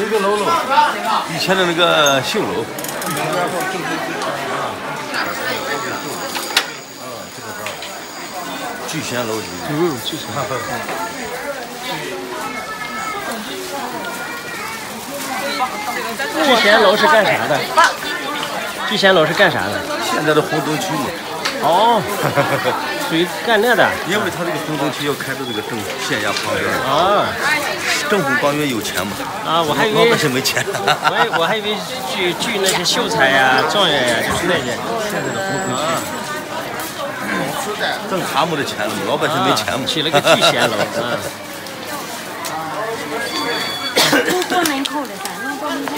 那个楼楼，以前的那个绣楼。聚贤楼。嗯，聚贤。聚贤楼是干啥的？聚贤楼是干啥的？现在的红灯区嘛。哦，属于干那的。因为他这个红灯区要开到这个政县衙旁边。啊。政府官员有钱嘛？啊，我还以为老百姓没钱。我还我还以为聚聚那些秀才呀、状元呀，就是那些。现在的红灯区。挣他们的钱了，老百姓没钱嘛。起了个巨贤楼。啊。过门口的噻，弄过门口。